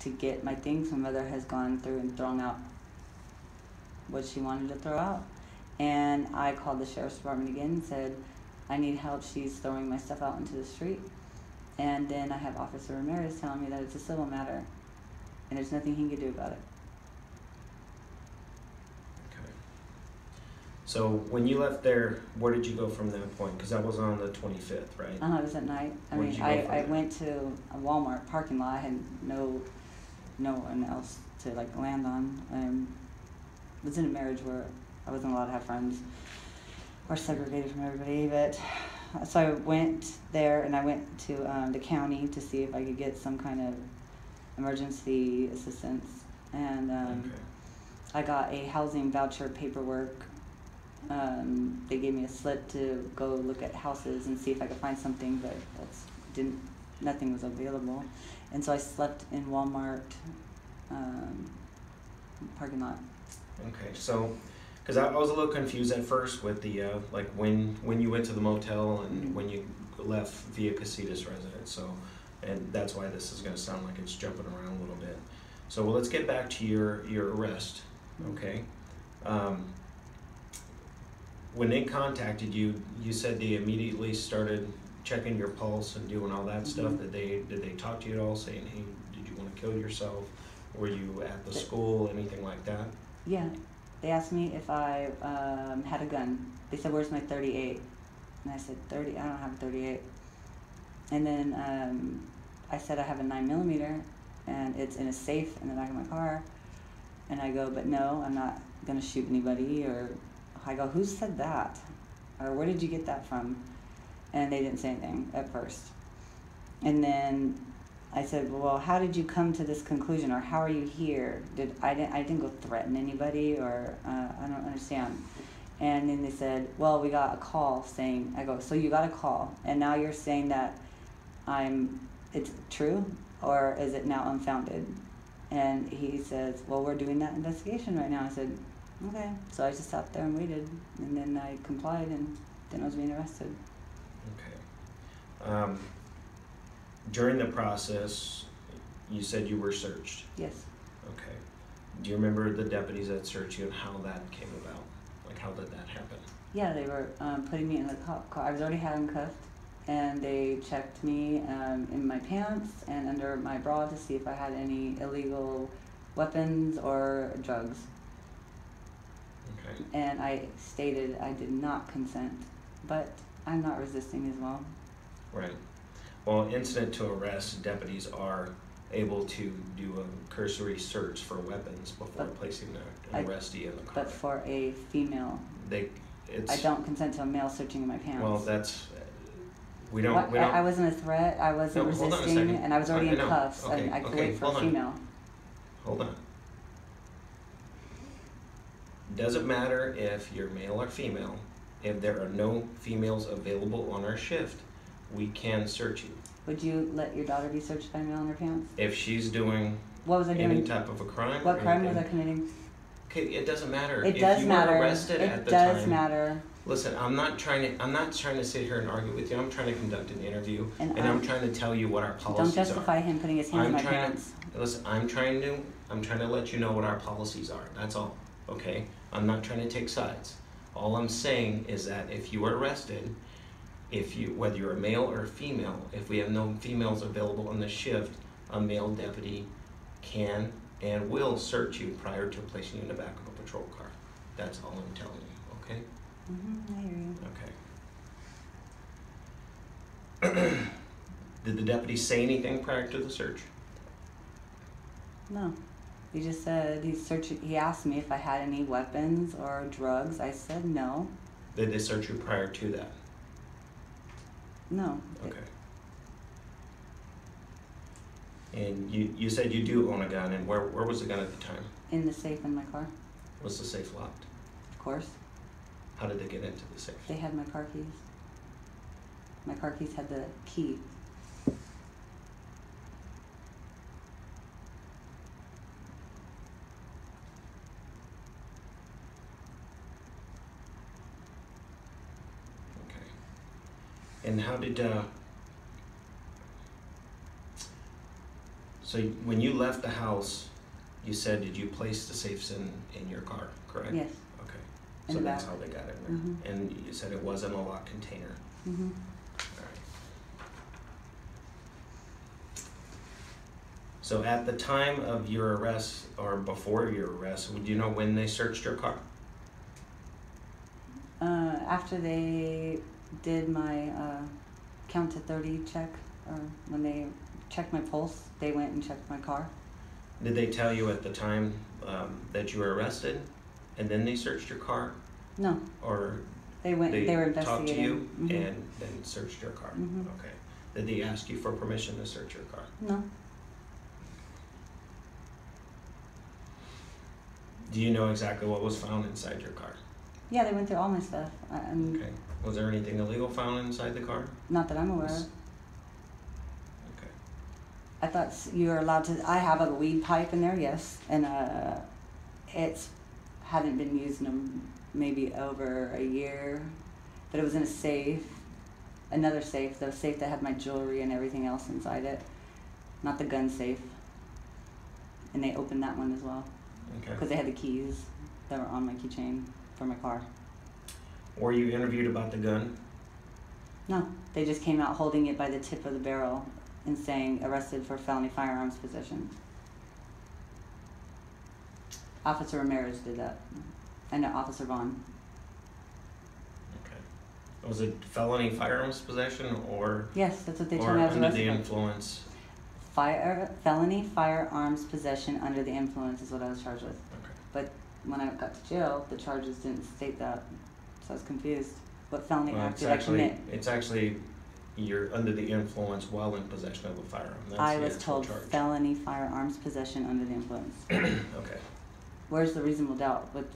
to get my things. My mother has gone through and thrown out what she wanted to throw out. And I called the sheriff's department again and said, I need help. She's throwing my stuff out into the street. And then I have Officer Ramirez telling me that it's a civil matter and there's nothing he can do about it. Okay. So when you left there, where did you go from that point? Because that was on the 25th, right? Uh-huh, it was at night. I Where'd mean, I, I there? went to a Walmart parking lot. I had no, no one else to like land on. Um, was in a marriage where I wasn't allowed to have friends or segregated from everybody. But so I went there and I went to um, the county to see if I could get some kind of emergency assistance. And um, Okay. I got a housing voucher paperwork. Um, they gave me a slip to go look at houses and see if I could find something, but that's didn't. Nothing was available, and so I slept in Walmart um, parking lot. Okay, so, because I, I was a little confused at first with the, uh, like, when, when you went to the motel and Mhm. when you left via Casitas residence, so, and that's why this is gonna sound like it's jumping around a little bit. So, well, let's get back to your, your arrest, okay? Um, when they contacted you, you said they immediately started checking your pulse and doing all that stuff. Mhm. Did they, did they talk to you at all, saying, hey, did you wanna kill yourself? Were you at the school, anything like that? Yeah, they asked me if I um, had a gun. They said, "Where's my 38?" And I said, "30. I don't have a 38." And then um, I said, "I have a nine millimeter, and it's in a safe in the back of my car." And I go, "But no, I'm not gonna shoot anybody." Or I go, "Who said that?" Or where did you get that from? And they didn't say anything at first. And then I said, "Well, how did you come to this conclusion, or how are you here? Did I didn't I didn't go threaten anybody, or uh, I don't understand." And then they said, "Well, we got a call saying." I go, "So you got a call, and now you're saying that I'm it's true, or is it now unfounded?" And he says, "Well, we're doing that investigation right now." I said, "Okay." So I just sat there and waited, and then I complied, and then I was being arrested. Um, during the process, you said you were searched. Yes. Okay. Do you remember the deputies that searched you and how that came about? Like, how did that happen? Yeah, they were um, putting me in the cop car. I was already handcuffed, and they checked me um, in my pants and under my bra to see if I had any illegal weapons or drugs. Okay. And I stated I did not consent, but I'm not resisting as well. Right. Well, incident to arrest, deputies are able to do a cursory search for weapons before But placing the I- an arrestee in the car. But for a female, They, it's. I don't consent to a male searching in my pants. Well, that's, we don't, What- we I, don't. I wasn't a threat. I wasn't No, hold on a resisting, second. and I was already I in know. cuffs, and I could okay, wait for hold a on. female. Hold on. Doesn't matter if you're male or female, if there are no females available on our shift, we can search you. Would you let your daughter be searched by male in her pants? If she's doing What was I doing? any type of a crime. What crime was I committing? Okay, it doesn't matter. It If does you matter. were arrested at It the does time. matter. Listen, I'm not trying to, I'm not trying to sit here and argue with you, I'm trying to conduct an interview, And and I'm I'm- trying to tell you what our policies are. Don't policies are. justify him putting his hands in I'm my trying to- pants. Listen, I'm trying to, I'm trying to let you know what our policies are, that's all, okay? I'm not trying to take sides. All I'm saying is that if you are arrested, if you, whether you're a male or a female, if we have no females available on the shift, a male deputy can and will search you prior to placing you in the back of a patrol car. That's all I'm telling you, okay? Mm -hmm, I hear you. Okay. Did the deputy say anything prior to the search? No. He just said he searched. He asked me if I had any weapons or drugs. I said no. Did they search you prior to that? No. Okay. And you, you said you do own a gun, and where, where was the gun at the time? In the safe in my car, Was the safe locked? of course. How did they get into the safe? They had my car keys. My car keys had the key. Okay. And how did, uh, So when you left the house, you said, did you place the safes in, in your car, correct? Yes. Okay, In so the that's back. how they got in Mhm. And you said it wasn't a locked container. Alright. So at the time of your arrest, or before your arrest, would you know when they searched your car? Uh, after they did my uh, count to 30 check, or when they checked my pulse, they went and checked my car. Did they tell you at the time um, that you were arrested, and then they searched your car, No, or they went. they, They, were talked to investigating. you Mhm. and then searched your car? Mhm. Okay. Did they ask you for permission to search your car? No, Do you know exactly what was found inside your car? Yeah, they went through all my stuff. I'm Okay. Was there anything illegal found inside the car? not that I'm aware of. Okay. I thought you were allowed to. I have a weed pipe in there, yes, and uh, it's hadn't been used in a, maybe over a year, but it was in a safe, another safe, the safe that had my jewelry and everything else inside it, not the gun safe. And they opened that one as well Okay. because they had the keys that were on my keychain for my car. Were you interviewed about the gun? No, they just came out holding it by the tip of the barrel and saying arrested for felony firearms possession. Officer Ramirez did that. And Officer Vaughn. Okay. Was it felony firearms possession or Yes, that's what they told me I was under the for. influence? Fire, felony firearms possession under the influence is what I was charged with. Okay. But when I got to jail, the charges didn't state that, so I was confused. What felony Well, act it's did I actually commit? it's actually you're under the influence while in possession of a firearm. That's I the was actual told charge. felony firearms possession under the influence. okay. Where's the reasonable doubt with,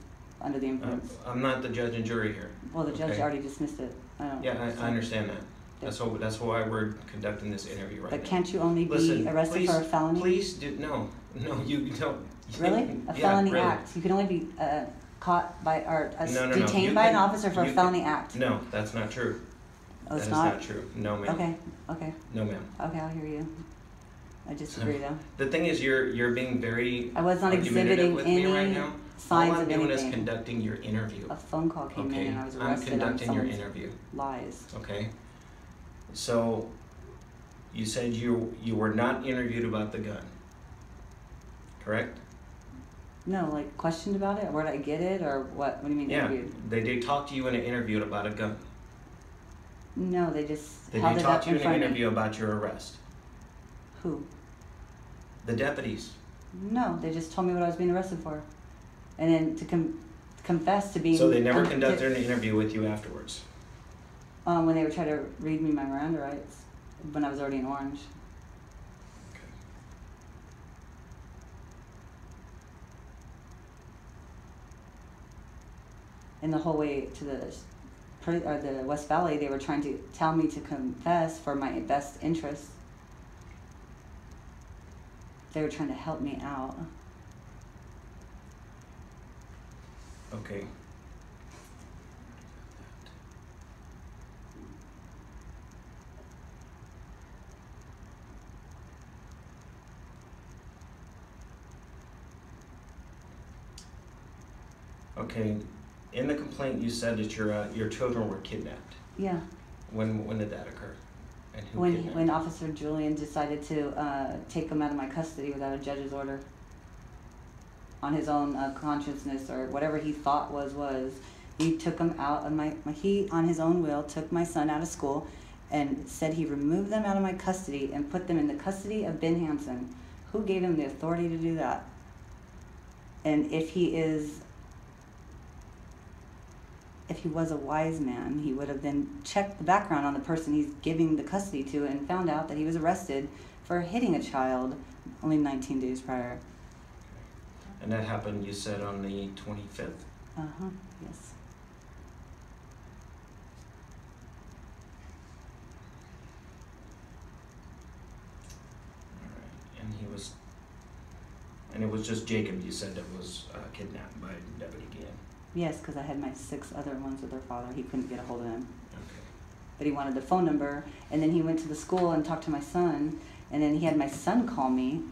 under the influence? I'm not the judge and jury here. Well, the judge okay. already dismissed it. I don't. Yeah, I, I understand that. That's what that's why we're conducting this interview right But now. can't you only Listen, be arrested please- for a felony? Please do no, no. You don't. Really? A Yeah, felony really. act. You can only be uh, caught by or uh, No, no, no. detained You by an can- officer for a you can- felony act. No, that's not true. Oh, That it's is not. not true. No, ma'am. Okay. Okay. No, ma'am. Okay. I'll hear you. I disagree though. The thing is, you're you're being very I was not argumentative exhibiting with any me right now. signs All I'm of doing anything. is conducting your interview. a phone call came in Okay, and I was I'm arrested on conducting your someone's interview. lies. Okay. So, you said you you were not interviewed about the gun. Correct? No, like questioned about it. Where did I get it, or what? What do you mean Yeah. interviewed? They did talk to you in an interview about a gun. No, they just Did held they it talk up to you in in an front of me. interview about your arrest? Who? The deputies. No, they just told me what I was being arrested for, and then to com- confess to being. So they never um, conducted an interview with you afterwards. Um, when they were trying to read me my Miranda rights, when I was already in Orange. And the whole way to the, or uh, the West Valley, they were trying to tell me to confess for my best interest. They were trying to help me out. Okay. Okay, in the complaint you said that your uh, your children were kidnapped. Yeah. When when did that occur? And who When, kidnapped? when Officer Julian decided to uh, take them out of my custody without a judge's order, on his own uh, consciousness or whatever he thought was was, he took them out of my, my. He on his own will took my son out of school, and said he removed them out of my custody and put them in the custody of Ben Hansen. Who gave him the authority to do that? And if he is if he was a wise man, he would have then checked the background on the person he's giving the custody to and found out that he was arrested for hitting a child only 19 days prior. And that happened, you said, on the 25th? Uh huh, yes. And he was, and it was just Jacob, you said, that was uh, kidnapped by Deputy Guillen? Yes, because I had my six other ones with their father. He couldn't get a hold of them. Okay. But he wanted the phone number, and then he went to the school and talked to my son, and then he had my son call me